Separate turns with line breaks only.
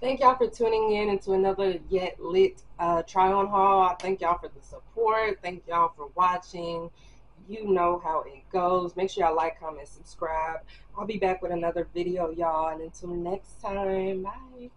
Thank y'all for tuning in into another yet lit uh, try on haul. I thank y'all for the support. Thank y'all for watching. You know how it goes. Make sure y'all like, comment, subscribe. I'll be back with another video, y'all. And until next time, bye.